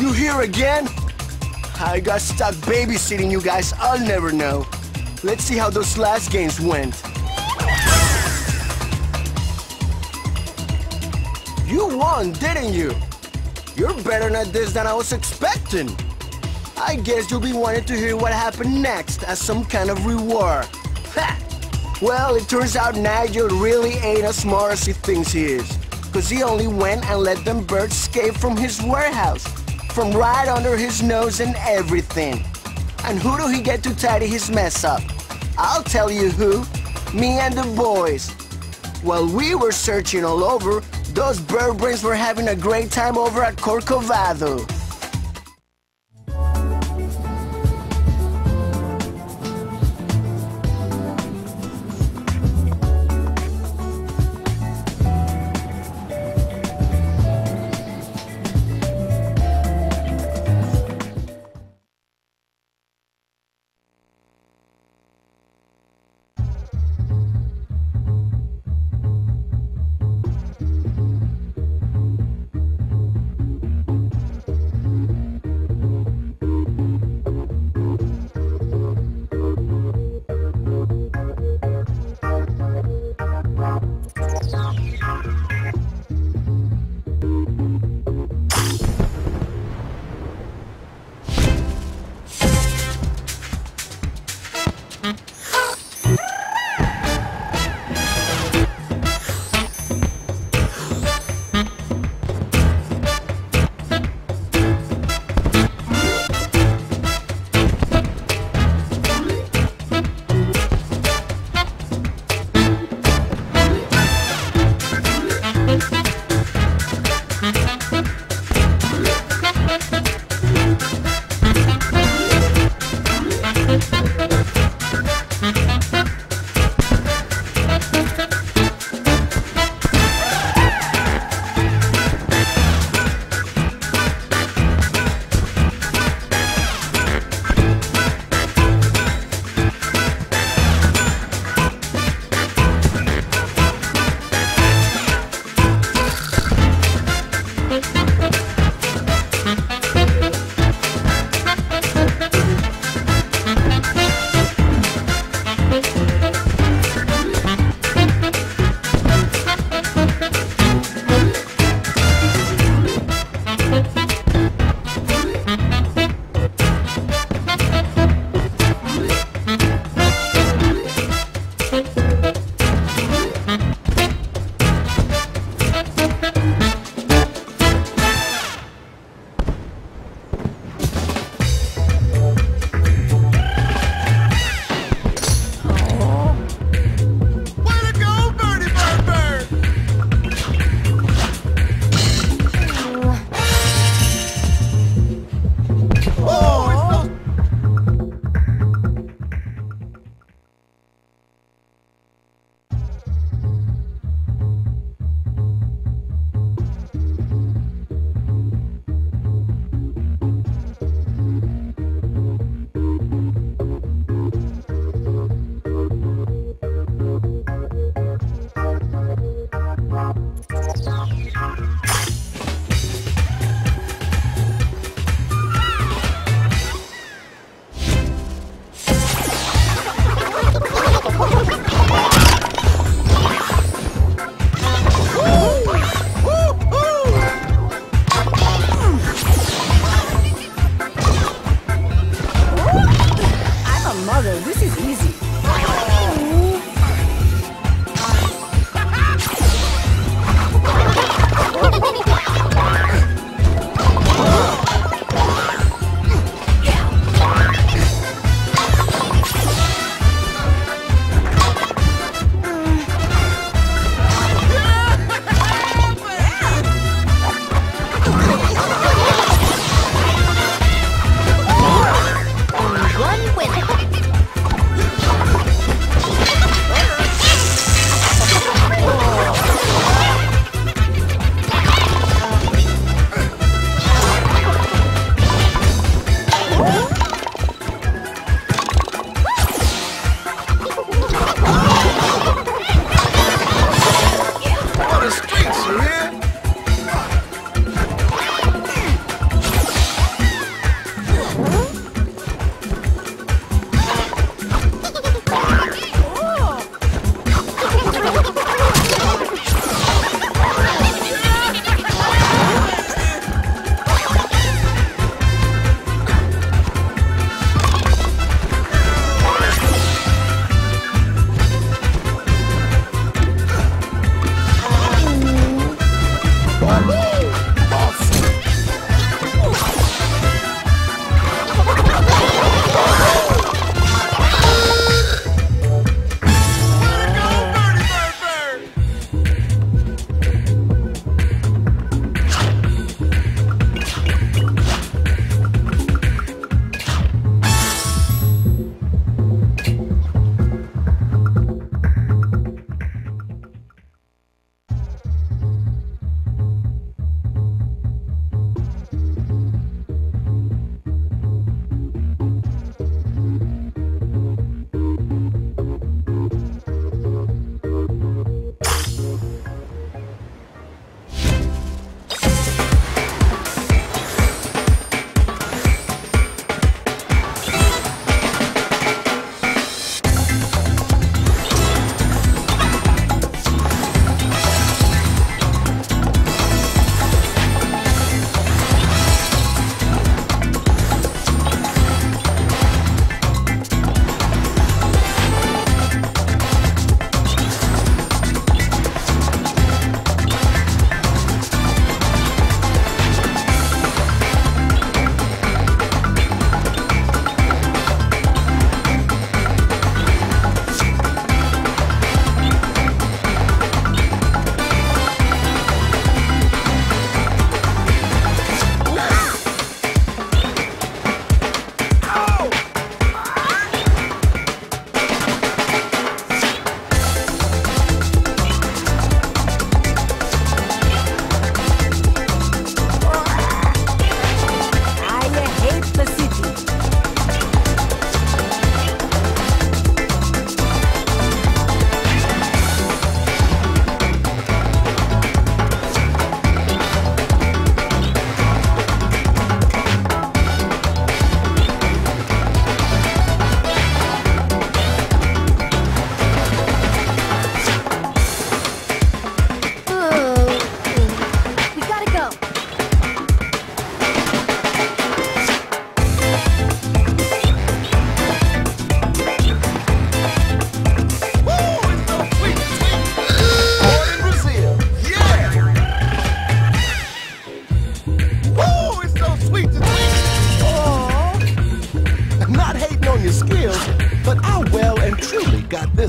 You here again? I got stuck babysitting you guys, I'll never know. Let's see how those last games went. You won, didn't you? You're better at this than I was expecting. I guess you'll be wanting to hear what happened next as some kind of reward. Ha! Well, it turns out Nigel really ain't as smart as he thinks he is. Cause he only went and let them birds escape from his warehouse. From right under his nose and everything. And who do he get to tidy his mess up? I'll tell you who. Me and the boys. While we were searching all over, those bird brains were having a great time over at Corcovado.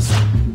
is.